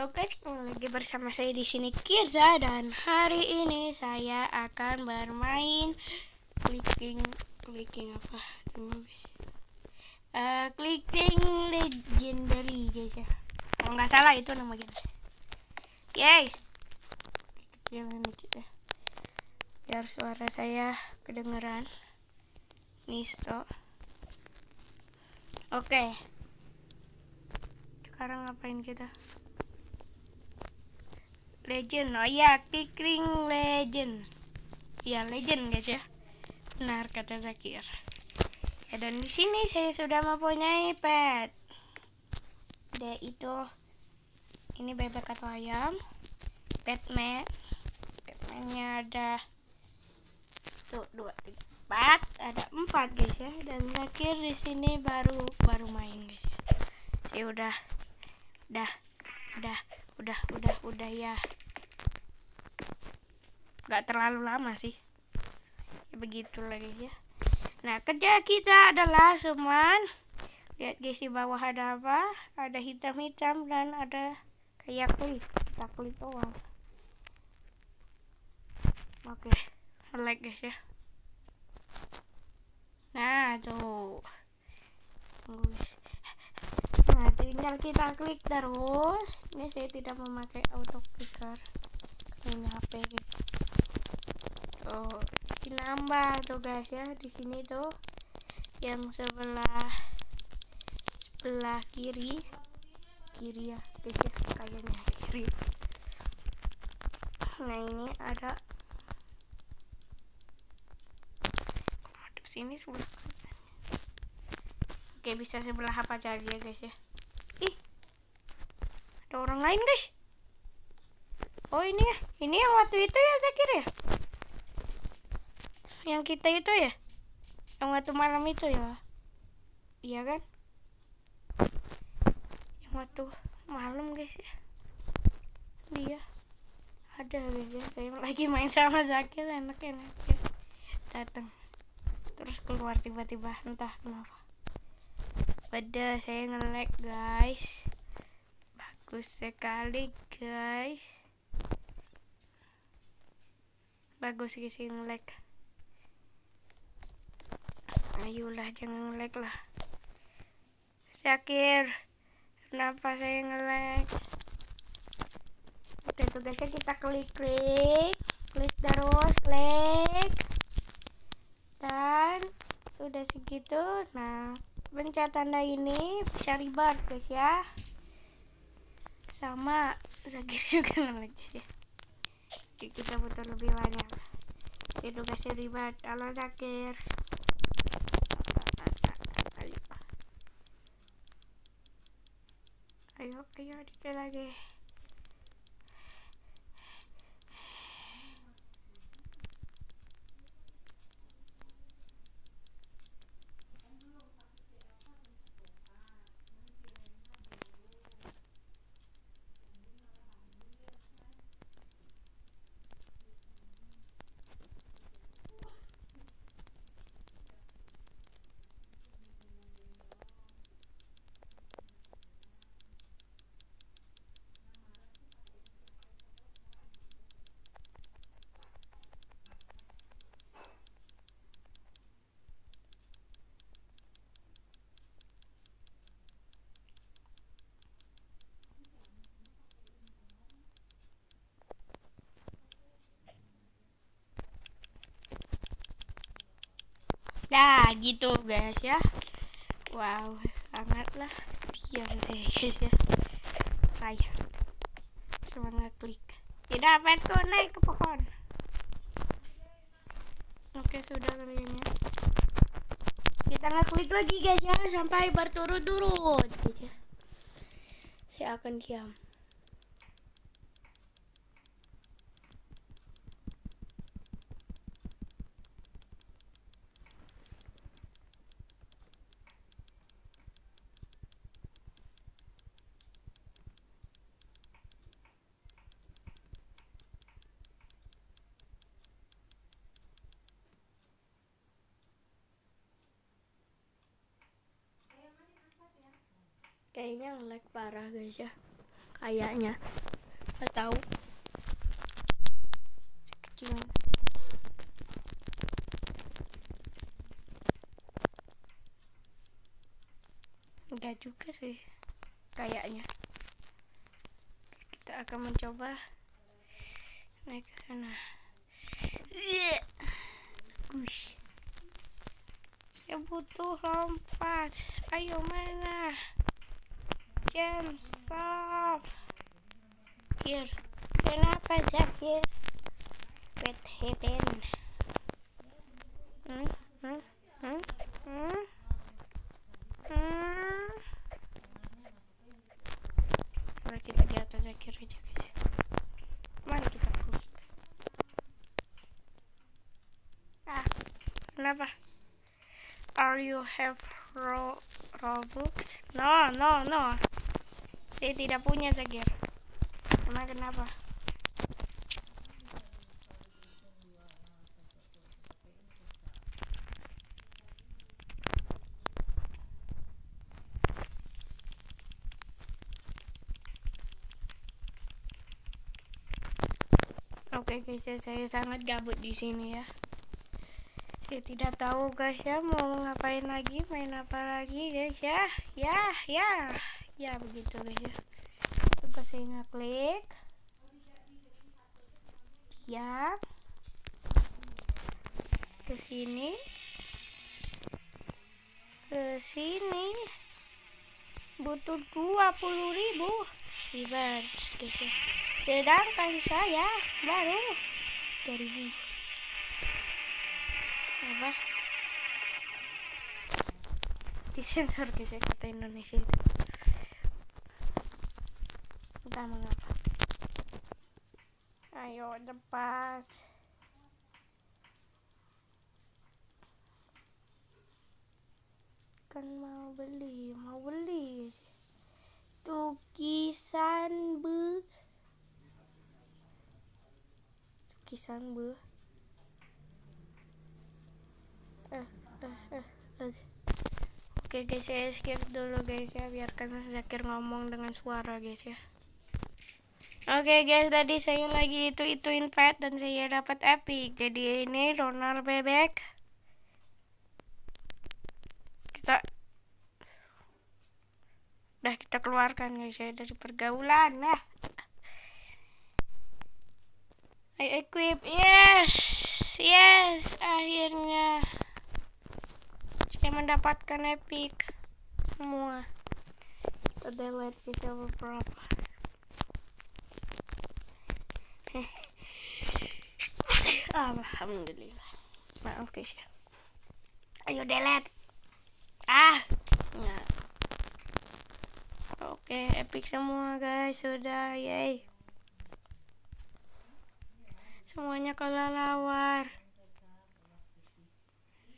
Halo guys, kembali lagi bersama saya di sini Kirza dan hari ini saya akan bermain clicking clicking apa guys? Uh, clicking legendary guys ya. Kalau nggak salah itu nama game. Yay! Ya. Biar suara saya kedengeran. Nisto. Oke. Okay. Sekarang ngapain kita? Legend. Oh iya, Kikring Legend. Ya, Legend guys ya. Benar kata Zakir. Ya, dan di sini saya sudah mempunyai pet. Ada itu ini bebek atau ayam. Batman. Batmannya ada tuh dua tiga empat ada empat guys ya dan Zakir di sini baru baru main guys ya saya udah udah udah udah udah udah ya nggak terlalu lama sih. Ya begitu lagi ya. Nah kerja kita adalah cuman lihat guys di bawah ada apa ada hitam-hitam dan ada kayak klik kita klik doang. Oke like guys ya. Nah tuh. Tunggu nah tinggal kita klik terus. Ini saya tidak memakai auto clicker ini HP guys oh nambah tuh guys ya di sini tuh. Yang sebelah sebelah kiri. Kiri ya guys ya kayaknya kiri. Nah ini ada. Sini sebelah oke bisa sebelah apa aja ya guys ya. Ih ada orang lain guys oh ini ya. Ini yang waktu itu ya saya kira ya? Yang kita itu ya? Yang waktu malam itu ya? Iya kan? Yang waktu malam guys ya? Dia ada guys ya. Saya lagi main sama Zakir enak-enak ya datang terus keluar tiba-tiba entah kenapa. Pada saya nge-lag guys. Bagus sekali guys bagus guys nge-lag. Ayolah jangan nge-lag lah. Syakir kenapa saya nge-lag? Oke tuh guys kita klik klik klik terus klik. Dan udah segitu. Nah pencet tanda ini bisa ribet guys ya. Sama lagi juga guys ya kita butuh lebih banyak situ kasih ribet kalau sakit ayo ayo dikit lagi Nah, gitu guys ya. Wow, sangatlah siang deh guys ya. Saya semangat klik. Tidak petku naik ke pohon. Oke, sudah kaliannya. Kita ngeklik lagi guys ya sampai berturut-turut gitu ya. Saya akan diam. Kayaknya nge-lag parah guys ya. Kayaknya. Nggak tahu. Gimana? Enggak juga sih kayaknya. Kita akan mencoba naik ke sana. Ush. saya butuh lompat. Ayo mana jam stop here kenapa Zakir Wet heaven hmm? Hmm? Hmm? Hmm? Hmm? Mari kita di atas Zakir aja guys mari kita klik ah kenapa are you have ro robux no no no saya tidak punya Zakir emang kenapa Oke guys, ya, saya sangat gabut di sini ya. Saya tidak tahu guys ya mau ngapain lagi, main apa lagi guys ya. Ya, ya. Ya begitu guys ya. Coba saya ngeklik. Ya. Ke sini. Ke sini. Butuh 20.000 ribu. Ribet guys ya sedangkan saya baru 3000 apa disensor guys ya kata Indonesia itu entah mengapa ayo cepat kan mau beli mau beli. Tukisan be. Tukisan be. Eh, eh, eh, eh. Oke guys saya skip dulu guys ya biarkan Zakir ngomong dengan suara guys ya Oke guys tadi saya lagi itu ituin pet dan saya dapat epic. Jadi ini Ronald bebek. Kita udah kita keluarkan guys ya dari pergaulan nah I equip yes yes akhirnya saya mendapatkan epic semua. Kita delete bisa beberapa Alhamdulillah. Maaf guys ya ayo delete. Ah. Nah. Oke epic semua guys. Sudah yay. Semuanya kelelawar.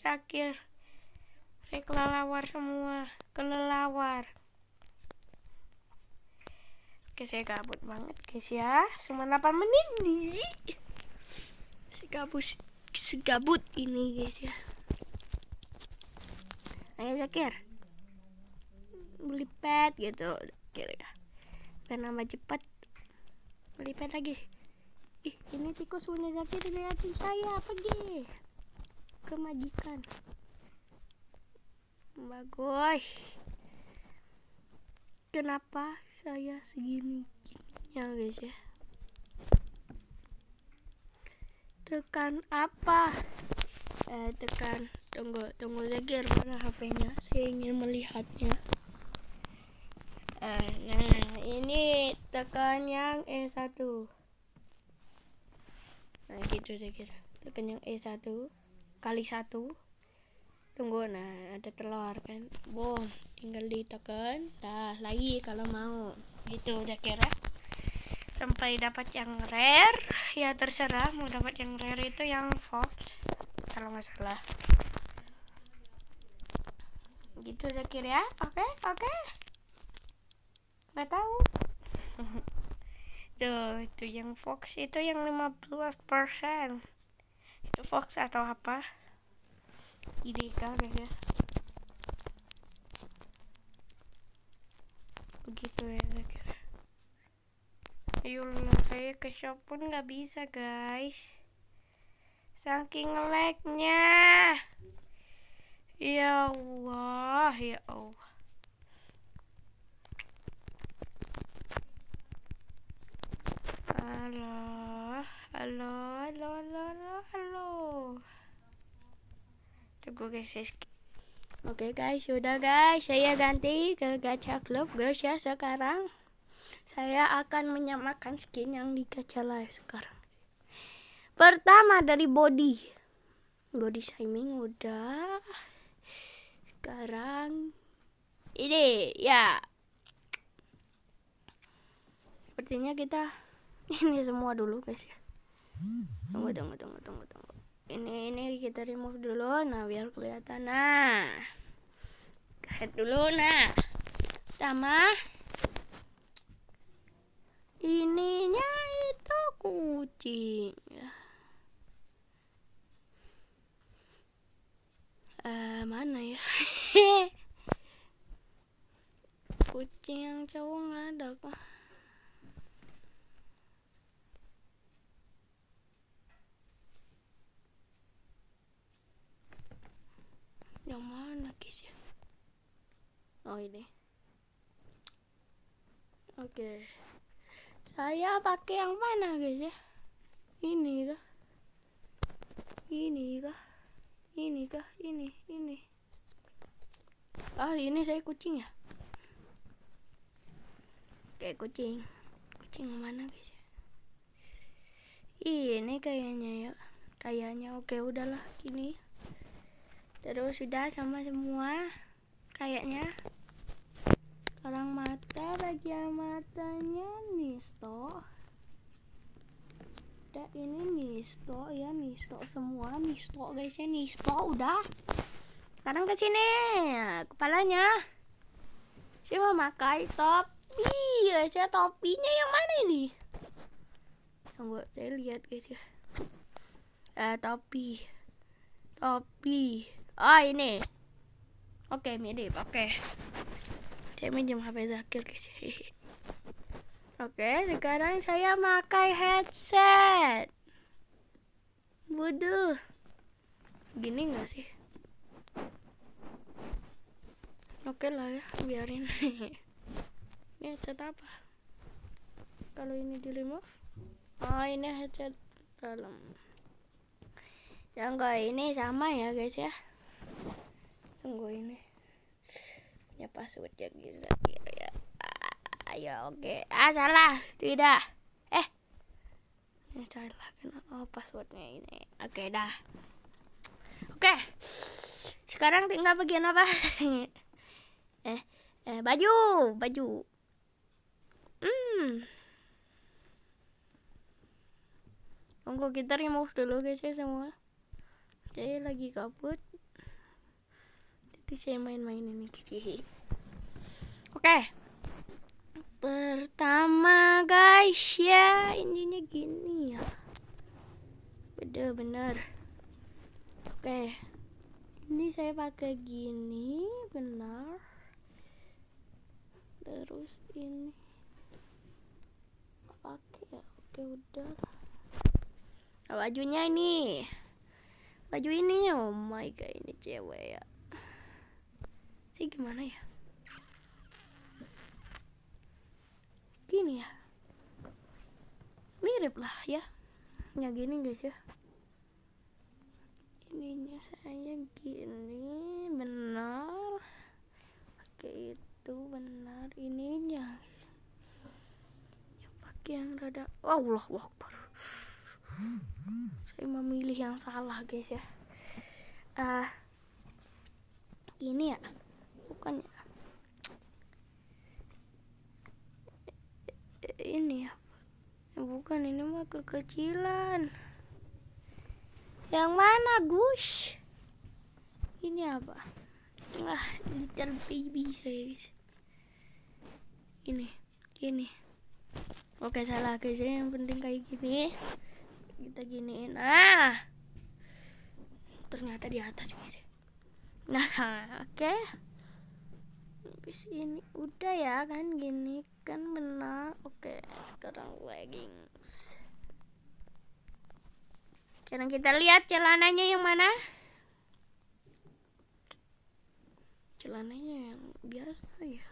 Zakir saya kelelawar semua. Kelelawar oke saya gabut banget guys ya. Cuma 8 menit nih. Segabut segabut ini guys ya. Ayo Zakir. Beli pet gitu kira ya. Biar nambah cepat beli pet lagi. Ih ini tikus punya Zakir dilihatin saya pergi. Ke majikan. Bagus. Kenapa saya segini ya guys ya. Tekan apa? Eh tekan tunggu tunggu Zakir mana HP-nya? Saya ingin melihatnya. Eh, nah ini tekan yang E1 nah gitu Zakir tekan yang E1 kali satu. Tunggu nah ada telur kan? Boom tinggal ditekan. Dah lagi kalau mau. Gitu Zakir ya sampai dapat yang rare. Ya terserah mau dapat yang rare itu yang fox kalau nggak salah. Gitu Zakir ya oke okay, oke. Okay. nggak tahu. Tuh, itu yang fox itu yang 15% itu fox atau apa? IDK guys ya begitu ya Zakir Ayolah, saya ke shop pun nggak bisa, guys. Saking lagnya. Ya Allah, ya Allah. Halo, halo, halo, halo, halo, halo. Tunggu guys, saya Oke guys, sudah guys, saya ganti ke gacha club guys ya sekarang. Saya akan menyamakan skin yang di gacha live sekarang. Pertama dari body. Body shaming udah. Sekarang ini ya. Sepertinya kita ini semua dulu guys ya. Tunggu tunggu tunggu tunggu tunggu. Ini ini kita remove dulu. Nah biar kelihatan. Nah. Head dulu. Nah. Pertama ininya itu kucing uh, mana ya? Kucing yang cowok nggak ada kok yang mana guys ya oh ini oke okay. Saya pakai yang mana guys ya? Ini kah? Ini kah? Ini kah? Ini, ini. Ah, ini saya kucing ya? Kayak kucing. Kucing mana guys? Ini kayaknya ya. Kayaknya oke udahlah gini. Terus sudah sama semua. Kayaknya. Sekarang mata bagian matanya nisto udah ini nisto ya nisto semua. Nisto guys ya nisto udah. Sekarang ke sini kepalanya. Saya memakai topi ya saya topinya yang mana ini? Tunggu saya lihat guys ya. Eh topi. Topi ah oh, ini oke mirip oke saya minjem HP Zakir guys Oke, sekarang saya pakai headset. Waduh. Gini nggak sih? Oke lah ya, biarin. ini headset apa? Kalau ini di remove? Oh, ini headset dalam. Yang ini sama ya guys ya. Tunggu ini ya passwordnya gitu ya. Ayo oke. Okay. ah salah. Tidak. Eh. Ini salah kan oh passwordnya ini. Oke okay, dah. Oke. Okay. sekarang tinggal bagian apa? Eh eh baju. Baju. Hmm. Tunggu kita remove dulu guys ya semua. Saya lagi kabut saya main-main ini. Kecil. Oke. Pertama guys ya ininya gini ya. Bener-bener. Oke. Ini saya pakai gini benar. Terus ini pakai ya. Oke udah. Bajunya ini. Baju ini oh my god ini cewek ya sih gimana ya? Gini ya. Mirip lah ya. Ya gini guys ya. Ininya saya gini benar. Pakai itu benar ininya. Ya pakai yang rada oh, Allah Akbar. Saya memilih yang salah guys ya. Ah uh, ini ya bukan ya? Ini ya? Bukan ini mah kekecilan. Yang mana Gus? Ini apa? Ah little baby saya guys. Ini ini oke salah guys. Yang penting kayak gini. Kita giniin. Ah! Ternyata di atas guys. Nah oke. okay habis ini udah ya kan gini kan benar oke sekarang leggings. Sekarang kita lihat celananya yang mana? Celananya yang biasa ya.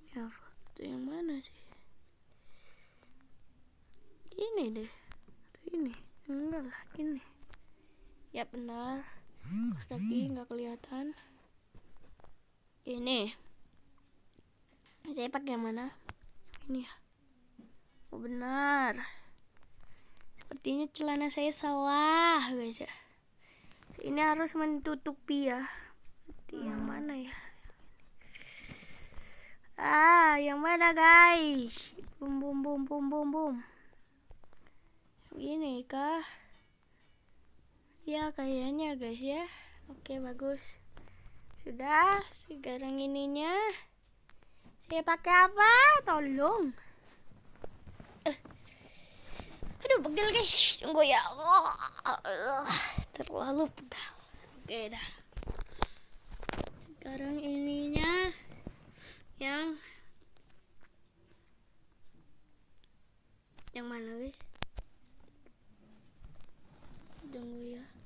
Ini apa? Itu yang mana sih? Ini deh. Atau ini? Enggak lah, ini. Ya benar. Kaki nggak kelihatan. Ini. Saya pakai yang mana? Ini ya. Oh benar. Sepertinya celana saya salah, guys ya. Ini harus menutupi ya. Berarti yang mana ya? Ah, yang mana guys? Bum bum bum bum bum bum. Ini kah? Ya kayaknya guys ya. Oke bagus. Sudah, sekarang ininya saya pakai apa? Tolong. Eh. Aduh, pegel guys. Tunggu ya. Terlalu pegal. Oke dah. Sekarang ininya yang yang mana guys? Tunggu ya.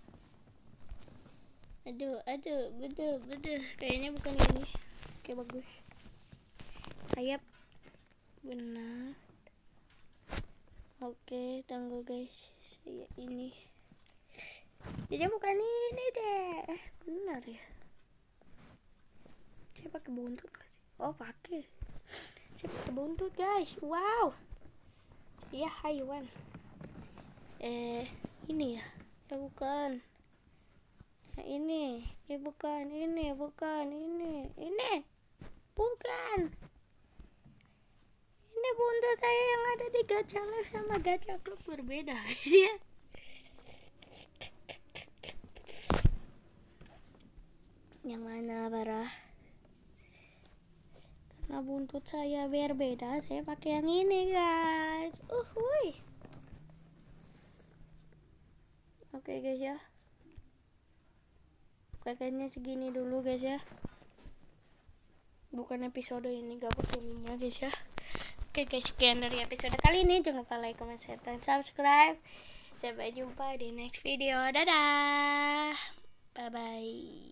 Aduh, aduh, betul, betul. Kayaknya bukan ini. Oke, bagus. Sayap. Benar. Oke, tunggu guys. Saya ini. Jadi bukan ini deh. Eh, benar ya. Saya pakai buntut? Oh, pakai. Saya pakai buntut, guys. Wow. Saya haiwan. Eh, ini ya. Ya bukan. Ini. Ya bukan. Ini, bukan. Ini. Ini. Bukan. Ini buntut saya yang ada di gacha live sama gacha club berbeda, guys ya. Yang mana, Barah? Karena buntut saya berbeda, saya pakai yang ini, guys. Uhuy. Oke, guys ya. Pakainya segini dulu, guys ya. Bukan episode ini gak pakai minyak, guys ya. Oke guys, sekian dari episode kali ini. Jangan lupa like, comment, share, dan subscribe. Sampai jumpa di next video. Dadah. Bye-bye.